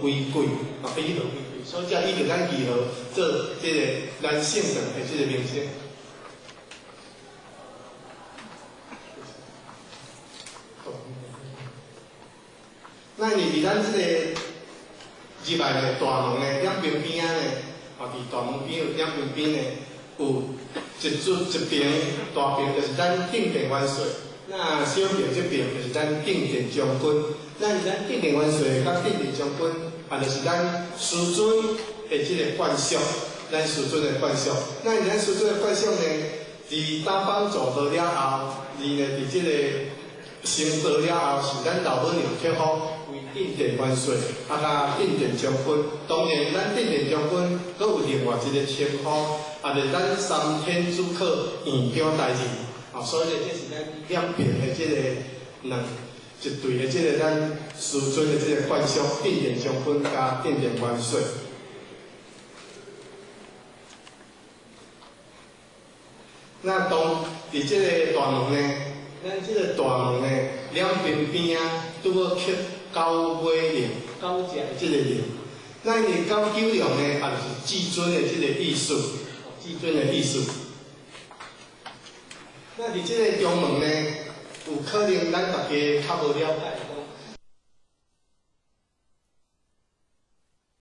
归贵，啊，非二归贵，所以叫伊就咱二号做即个咱性上的即个名称。那你伫咱即个入来的大门的两边边仔呢，啊，伫大门边有两边边呢，有一组一边大边就是咱定电元帅，那小边这边就是咱定点将军。那咱定电元帅甲定点将军，啊，就是咱师尊的即个惯习，咱师尊的惯习。那咱师尊的惯习呢，伫打帮做到了后，二呢伫即个成道了后，是咱老本有贴好。定电元帅，啊，甲定点将军。当然，咱定点将军阁有另外一个称呼，啊，就是咱三天主客院长代志。啊，所以这是咱两边的这个两一对的这个咱师尊的这个惯属，定电将军加定电元帅。那当伫这个大门呢，咱这个大门呢，两边边啊，都要刻。高威廉，高奖的这个廉，那你高九良呢？也就是至尊的这个意思，至尊的意思。那伫这个中门呢，有可能咱大家较无了解。